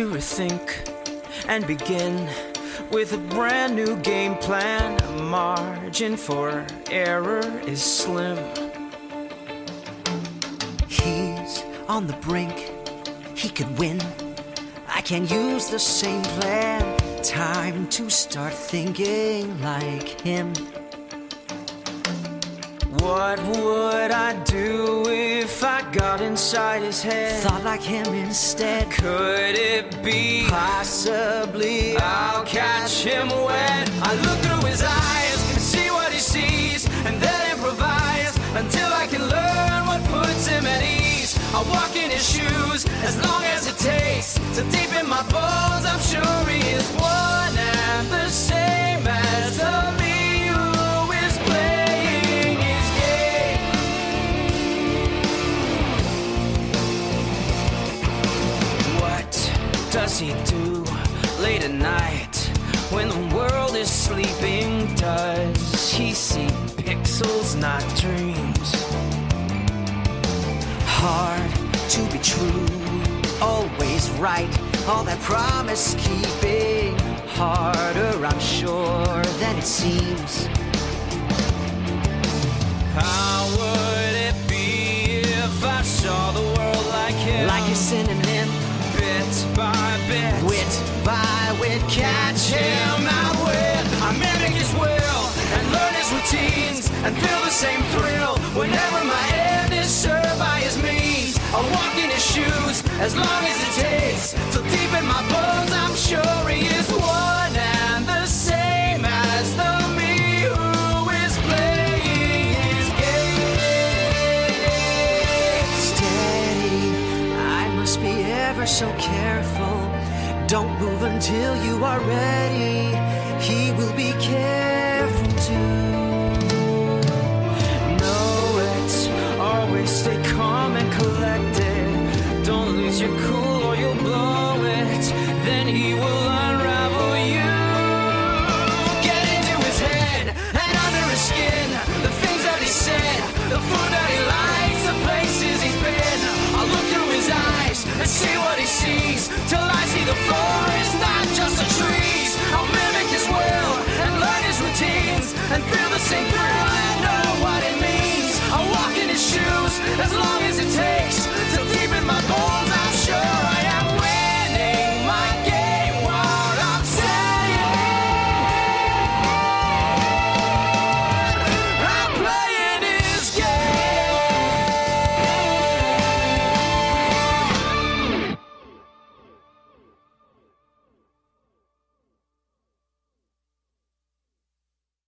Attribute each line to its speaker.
Speaker 1: to rethink and begin with a brand new game plan. Margin for error is slim.
Speaker 2: He's on the brink, he could win. I can use the same plan. Time to start thinking like him.
Speaker 1: What would got inside his head?
Speaker 2: Thought like him instead.
Speaker 1: Could it be
Speaker 2: Possibly
Speaker 1: I'll catch him when I look through his eyes and see what he sees, and then improvise until I can learn what puts him at ease. I'll walk in his shoes as long as it takes. So deep in my bones, I'm sure does he do late at night when the world is sleeping? Does he see pixels, not dreams?
Speaker 2: hard to be true. Always right, all that promise keeping. Harder, I'm sure, than it seems.
Speaker 1: How would it be if I saw the world like him?
Speaker 2: Like a synonym,
Speaker 1: by catch him out with. I mimic his will and learn his routines and feel the same thrill whenever my end is served by his means. I'll walk in his shoes as long as it takes. So deep in my bones, I'm sure he is one and the same as the me who is playing his game.
Speaker 2: Steady, I must be ever so careful. Don't move until you are ready. He will be careful too.
Speaker 1: Know it. Always stay calm and collected. Don't lose your cool or you'll blow it. Then he will Sing